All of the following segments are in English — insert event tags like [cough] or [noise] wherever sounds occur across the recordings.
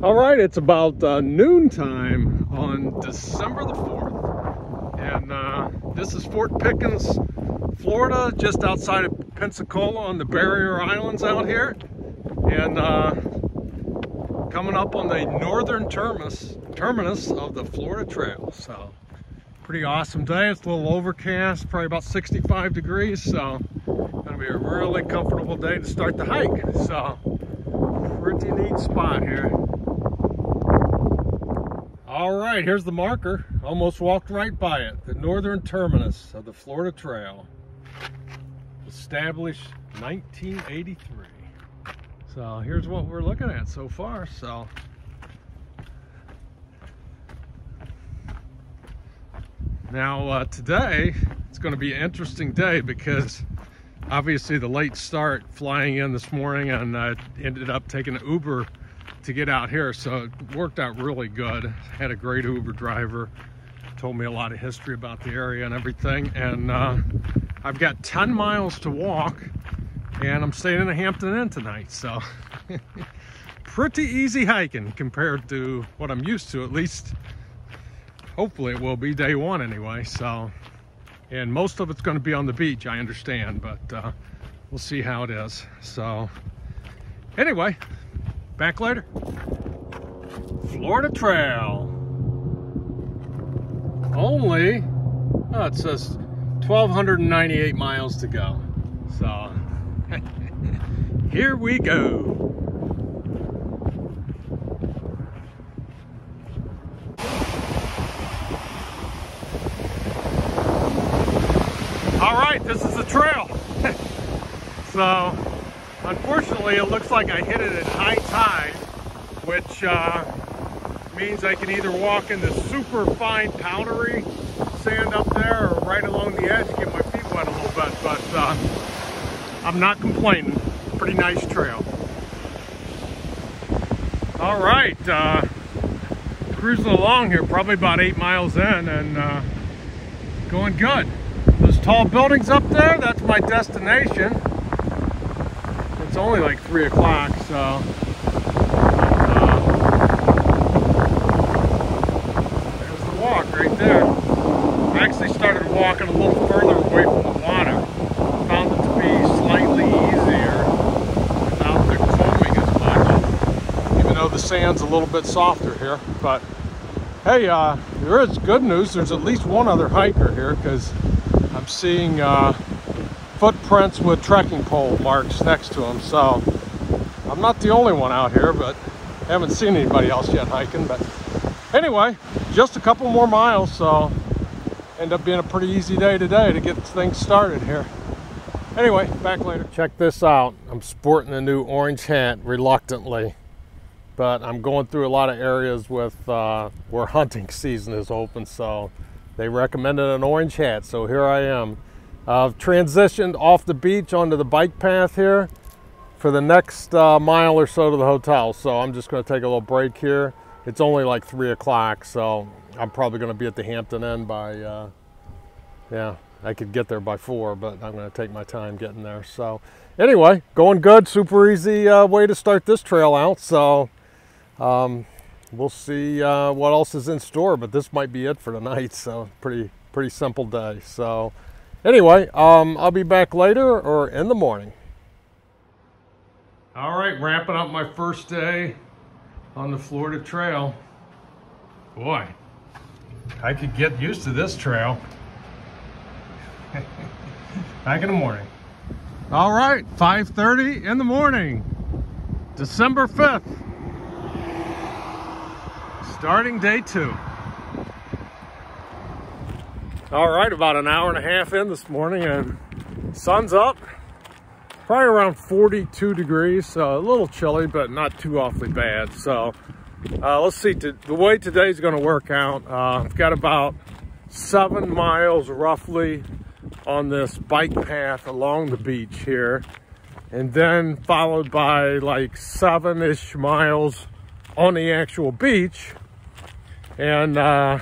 All right, it's about uh, noontime on December the 4th. And uh, this is Fort Pickens, Florida, just outside of Pensacola on the Barrier Islands out here. And uh, coming up on the northern terminus, terminus of the Florida Trail. So pretty awesome day. It's a little overcast, probably about 65 degrees. So gonna be a really comfortable day to start the hike. So pretty neat spot here. All right, here's the marker. Almost walked right by it. The northern terminus of the Florida Trail. Established 1983. So here's what we're looking at so far. So now uh, today it's going to be an interesting day because obviously the late start flying in this morning and I uh, ended up taking an Uber to get out here. So it worked out really good. Had a great Uber driver, told me a lot of history about the area and everything. And uh, I've got 10 miles to walk and I'm staying in a Hampton Inn tonight. So [laughs] pretty easy hiking compared to what I'm used to, at least hopefully it will be day one anyway. So, and most of it's going to be on the beach, I understand, but uh, we'll see how it is. So anyway, Back later. Florida Trail. Only, oh, it says 1,298 miles to go. So, [laughs] here we go. All right, this is the trail. [laughs] so, Unfortunately, it looks like I hit it at high tide, which uh, means I can either walk in the super fine powdery sand up there or right along the edge get my feet wet a little bit, but uh, I'm not complaining. Pretty nice trail. All right, uh, cruising along here, probably about eight miles in and uh, going good. Those tall buildings up there, that's my destination It's only like 3 o'clock, so... Uh, there's the walk right there. I actually started walking a little further away from the water. Found it to be slightly easier without the combing as much. Even though the sand's a little bit softer here. But hey, uh, there is good news. There's at least one other hiker here because I'm seeing uh, footprints with trekking pole marks next to them. So I'm not the only one out here, but haven't seen anybody else yet hiking. But anyway, just a couple more miles. So end up being a pretty easy day today to get things started here. Anyway, back later. Check this out. I'm sporting a new orange hat reluctantly, but I'm going through a lot of areas with uh, where hunting [laughs] season is open. So they recommended an orange hat. So here I am I've transitioned off the beach onto the bike path here for the next uh, mile or so to the hotel. So I'm just going to take a little break here. It's only like 3 o'clock, so I'm probably going to be at the Hampton Inn by, uh, yeah, I could get there by 4, but I'm going to take my time getting there. So anyway, going good, super easy uh, way to start this trail out. So um, we'll see uh, what else is in store, but this might be it for tonight. So pretty, pretty simple day. So Anyway, um, I'll be back later or in the morning. All right, wrapping up my first day on the Florida Trail. Boy, I could get used to this trail. [laughs] back in the morning. All right, 5.30 in the morning, December 5th. Starting day two. All right, about an hour and a half in this morning and sun's up. Probably around 42 degrees, so a little chilly, but not too awfully bad. So uh, let's see, to, the way today's gonna work out, uh, I've got about seven miles roughly on this bike path along the beach here. And then followed by like seven-ish miles on the actual beach. And uh,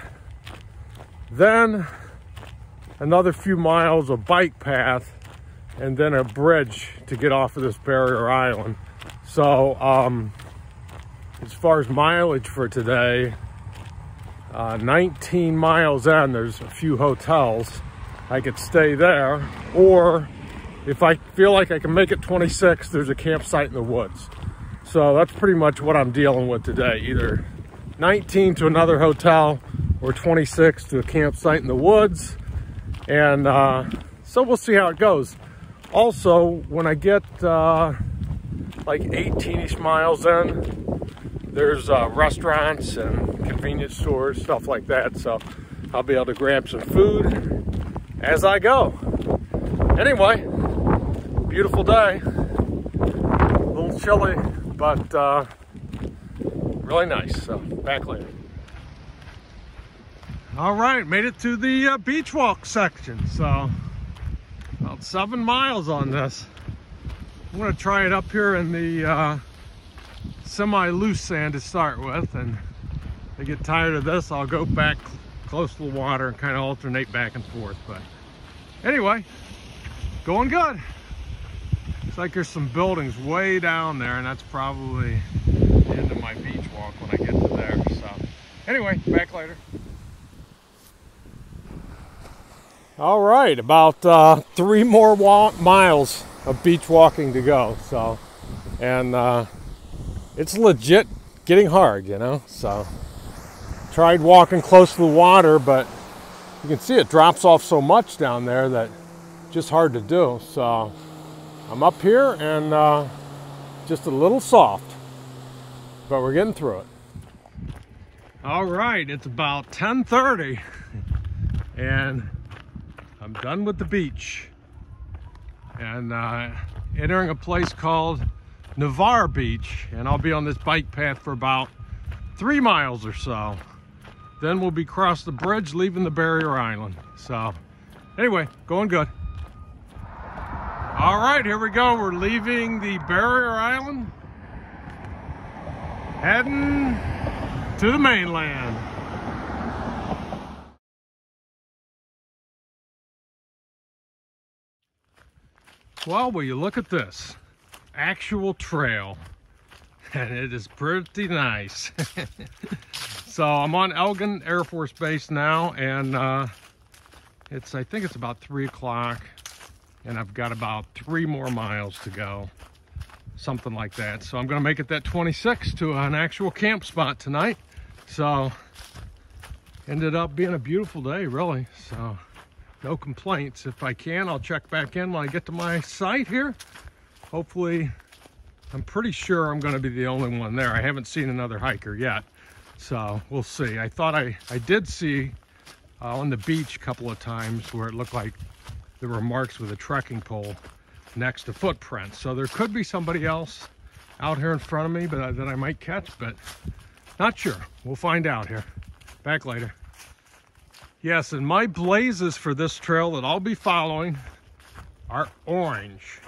then another few miles of bike path and then a bridge to get off of this barrier island. So um, as far as mileage for today, uh, 19 miles in, there's a few hotels. I could stay there, or if I feel like I can make it 26, there's a campsite in the woods. So that's pretty much what I'm dealing with today. Either 19 to another hotel or 26 to a campsite in the woods. And uh, so we'll see how it goes. Also, when I get uh, like 18-ish miles in, there's uh, restaurants and convenience stores, stuff like that. So I'll be able to grab some food as I go. Anyway, beautiful day. A little chilly, but uh, really nice. So back later. All right, made it to the uh, beach walk section. So about seven miles on this. I'm gonna try it up here in the uh, semi-loose sand to start with. And if I get tired of this, I'll go back close to the water and kind of alternate back and forth. But anyway, going good. Looks like there's some buildings way down there and that's probably the end of my beach walk when I get to there. So anyway, back later. All right, about uh, three more miles of beach walking to go. So, and uh, it's legit getting hard, you know. So, tried walking close to the water, but you can see it drops off so much down there that just hard to do. So, I'm up here and uh, just a little soft, but we're getting through it. All right, it's about 10:30, and I'm done with the beach and uh, entering a place called Navarre Beach and I'll be on this bike path for about three miles or so. Then we'll be across the bridge leaving the barrier island. So anyway, going good. All right, here we go. We're leaving the barrier island, heading to the mainland. Well, will you look at this? Actual trail. And [laughs] it is pretty nice. [laughs] so I'm on Eglin Air Force Base now and uh, it's, I think it's about three o'clock and I've got about three more miles to go. Something like that. So I'm gonna make it that 26 to an actual camp spot tonight. So ended up being a beautiful day, really. So no complaints. If I can, I'll check back in when I get to my site here. Hopefully, I'm pretty sure I'm gonna be the only one there. I haven't seen another hiker yet, so we'll see. I thought I, I did see uh, on the beach a couple of times where it looked like there were marks with a trekking pole next to footprints. So there could be somebody else out here in front of me but, uh, that I might catch, but not sure. We'll find out here. Back later. Yes, and my blazes for this trail that I'll be following are orange.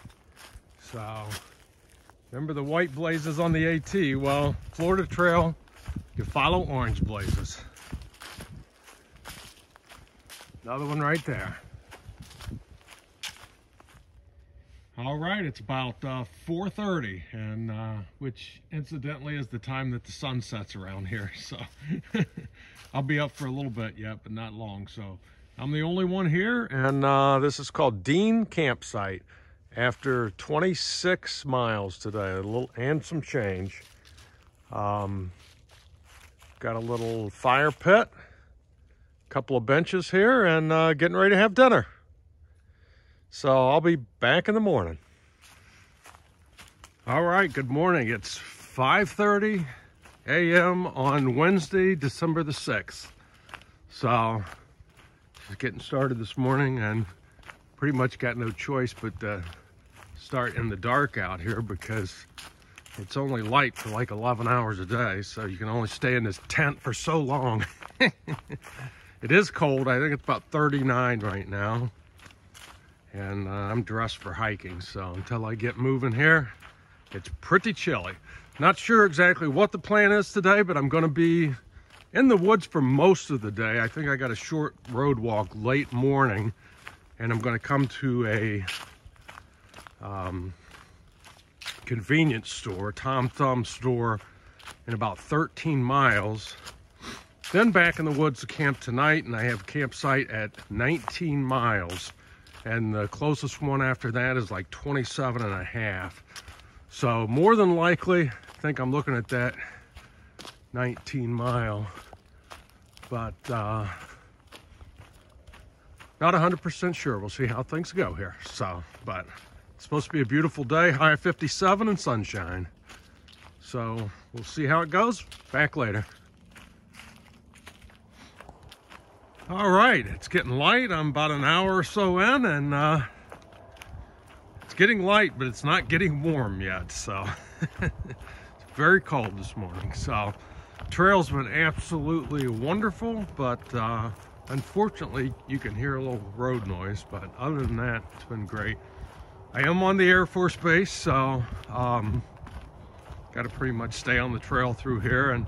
So, remember the white blazes on the AT? Well, Florida Trail, you follow orange blazes. Another one right there. All right, it's about uh, 4.30, and uh, which incidentally is the time that the sun sets around here. [laughs] So [laughs] I'll be up for a little bit yet, but not long. So I'm the only one here, and uh, this is called Dean Campsite. After 26 miles today, a little and some change. Um, got a little fire pit, a couple of benches here, and uh, getting ready to have dinner. So I'll be back in the morning. All right, good morning. It's 5.30 a.m. on Wednesday, December the 6th. So just getting started this morning and pretty much got no choice but to start in the dark out here because it's only light for like 11 hours a day. So you can only stay in this tent for so long. [laughs] it is cold. I think it's about 39 right now and uh, I'm dressed for hiking. So until I get moving here, it's pretty chilly. Not sure exactly what the plan is today, but I'm gonna be in the woods for most of the day. I think I got a short road walk late morning and I'm gonna come to a um, convenience store, Tom Thumb store in about 13 miles. Then back in the woods to camp tonight, and I have campsite at 19 miles. And the closest one after that is like 27 and a half. So more than likely, I think I'm looking at that 19 mile. But uh, not 100% sure. We'll see how things go here. So, but it's supposed to be a beautiful day, high of 57 and sunshine. So we'll see how it goes. Back later. All right, it's getting light. I'm about an hour or so in and uh, it's getting light, but it's not getting warm yet. So [laughs] it's very cold this morning. So trail's been absolutely wonderful, but uh, unfortunately you can hear a little road noise, but other than that, it's been great. I am on the Air Force Base, so um, got to pretty much stay on the trail through here and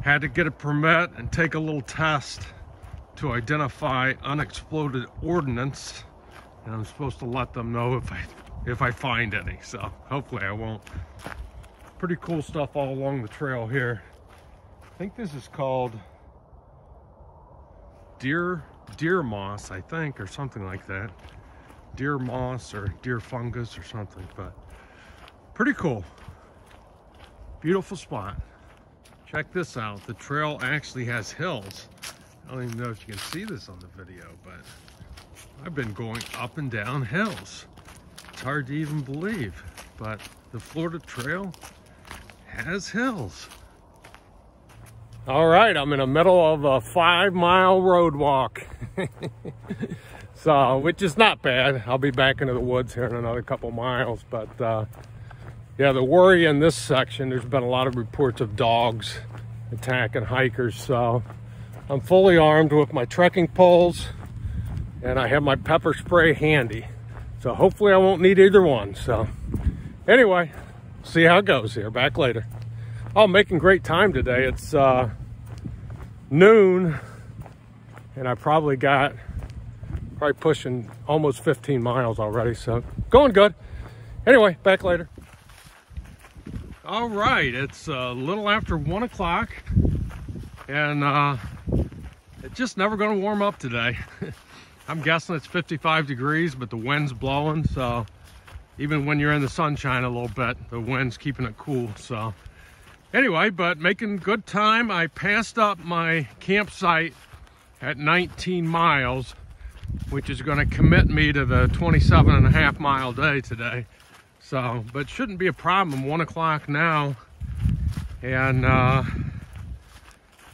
had to get a permit and take a little test to identify unexploded ordnance and I'm supposed to let them know if I if I find any so hopefully I won't. Pretty cool stuff all along the trail here. I think this is called deer deer moss I think or something like that. Deer moss or deer fungus or something but pretty cool. Beautiful spot. Check this out. The trail actually has hills I don't even know if you can see this on the video, but I've been going up and down hills. It's hard to even believe, but the Florida Trail has hills. All right, I'm in the middle of a five mile road walk. [laughs] so, which is not bad. I'll be back into the woods here in another couple miles, but uh, yeah, the worry in this section, there's been a lot of reports of dogs attacking hikers, so I'm fully armed with my trekking poles and I have my pepper spray handy. So hopefully I won't need either one. So anyway, see how it goes here. Back later. Oh, making great time today. It's uh, noon and I probably got probably pushing almost 15 miles already. So going good. Anyway, back later. All right, it's a little after one o'clock and uh, it's just never going to warm up today. [laughs] I'm guessing it's 55 degrees, but the wind's blowing, so even when you're in the sunshine a little bit, the wind's keeping it cool. So anyway, but making good time. I passed up my campsite at 19 miles, which is going to commit me to the 27 and a half mile day today. So, but shouldn't be a problem. One o'clock now, and uh,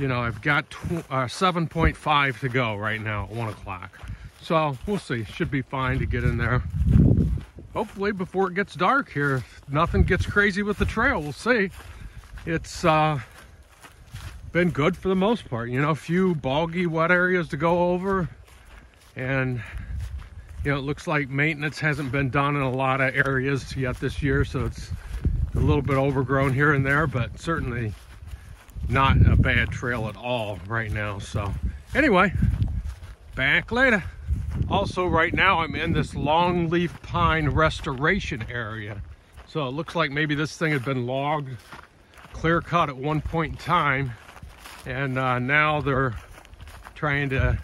you know, I've got uh, 7.5 to go right now at 1 o'clock. So we'll see. Should be fine to get in there. Hopefully before it gets dark here. Nothing gets crazy with the trail. We'll see. It's uh, been good for the most part. You know, a few boggy, wet areas to go over. And, you know, it looks like maintenance hasn't been done in a lot of areas yet this year. So it's a little bit overgrown here and there. But certainly not a bad trail at all right now. So anyway, back later. Also right now I'm in this longleaf pine restoration area. So it looks like maybe this thing had been logged, clear cut at one point in time. And uh, now they're trying to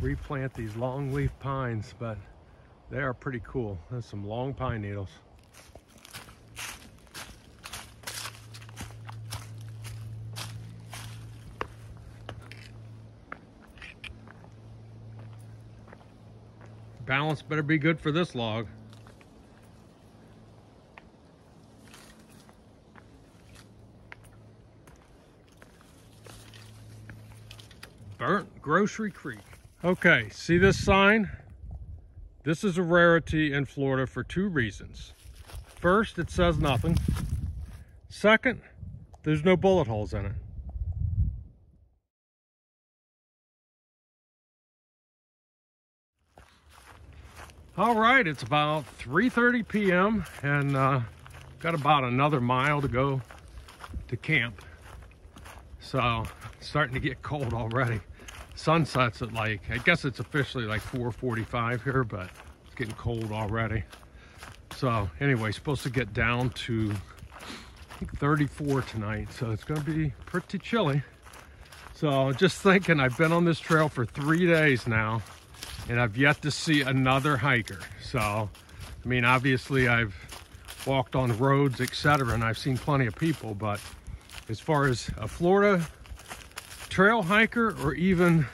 replant these longleaf pines, but they are pretty cool. There's some long pine needles. Balance better be good for this log. Burnt Grocery Creek. Okay, see this sign? This is a rarity in Florida for two reasons. First, it says nothing. Second, there's no bullet holes in it. All right, it's about 3.30 p.m. and uh, got about another mile to go to camp. So starting to get cold already. Sunsets at like, I guess it's officially like 4.45 here, but it's getting cold already. So anyway, supposed to get down to I think 34 tonight, so it's gonna be pretty chilly. So just thinking, I've been on this trail for three days now, and I've yet to see another hiker. So, I mean, obviously I've walked on roads, etc., and I've seen plenty of people, but as far as a Florida trail hiker or even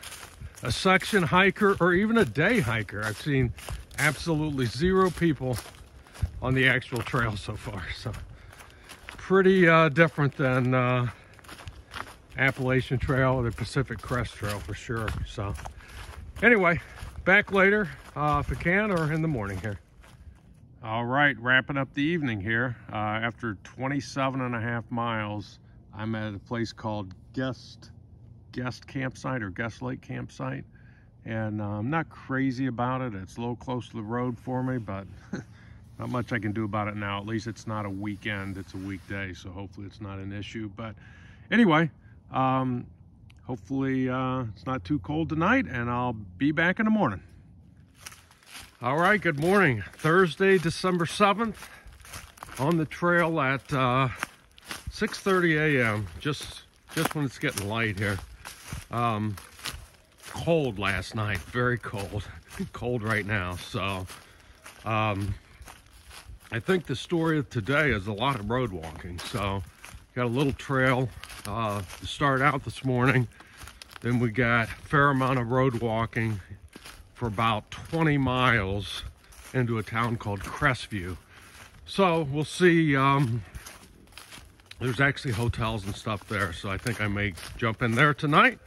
a section hiker or even a day hiker, I've seen absolutely zero people on the actual trail so far. So pretty uh, different than uh, Appalachian Trail or the Pacific Crest Trail for sure. So anyway, back later uh, if I can or in the morning here. All right, wrapping up the evening here. Uh, after 27 and a half miles, I'm at a place called Guest Guest Campsite or Guest Lake Campsite. And uh, I'm not crazy about it. It's a little close to the road for me, but [laughs] not much I can do about it now. At least it's not a weekend, it's a weekday, so hopefully it's not an issue. But anyway, um, hopefully uh, it's not too cold tonight, and I'll be back in the morning. All right, good morning. Thursday, December 7th, on the trail at uh, 6.30 a.m., just, just when it's getting light here. Um, cold last night, very cold. [laughs] cold right now, so um, I think the story of today is a lot of road walking. So got a little trail uh, start out this morning. Then we got fair amount of road walking for about 20 miles into a town called Crestview. So we'll see. Um, there's actually hotels and stuff there, so I think I may jump in there tonight.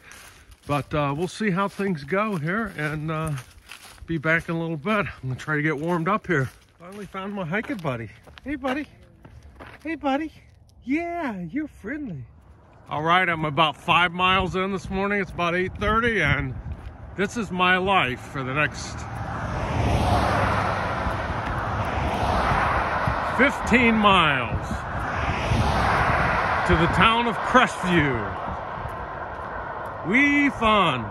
But uh, we'll see how things go here and uh, be back in a little bit. I'm gonna try to get warmed up here. Finally found my hiking buddy. Hey, buddy. Hey, buddy. Yeah, you're friendly. All right, I'm about five miles in this morning. It's about 8.30 and this is my life for the next 15 miles to the town of Crestview. We fun.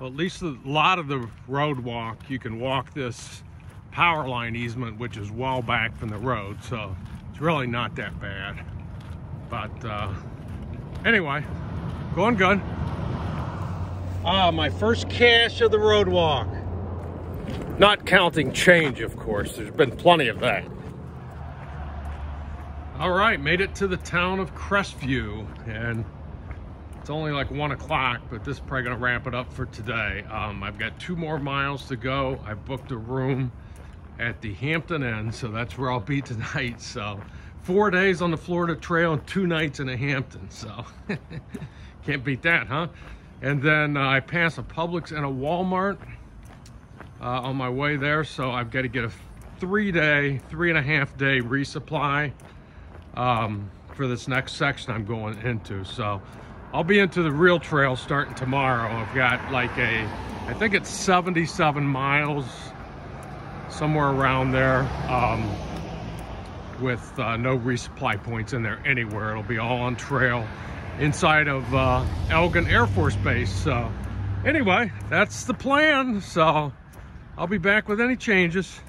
Well, at least a lot of the road walk, you can walk this power line easement, which is well back from the road, so it's really not that bad. But uh, anyway, going good. Ah, my first cache of the road walk. Not counting change, of course. There's been plenty of that. All right, made it to the town of Crestview, and it's only like one o'clock, but this is probably gonna wrap it up for today. Um, I've got two more miles to go. I booked a room at the Hampton Inn, so that's where I'll be [laughs] tonight. So four days on the Florida Trail and two nights in a Hampton, so [laughs] can't beat that, huh? And then uh, I pass a Publix and a Walmart uh, on my way there. So I've got to get a three day, three and a half day resupply um, for this next section I'm going into. So I'll be into the real trail starting tomorrow. I've got like a, I think it's 77 miles, somewhere around there, um, with uh, no resupply points in there anywhere. It'll be all on trail inside of uh, Eglin Air Force Base. So anyway, that's the plan. So I'll be back with any changes.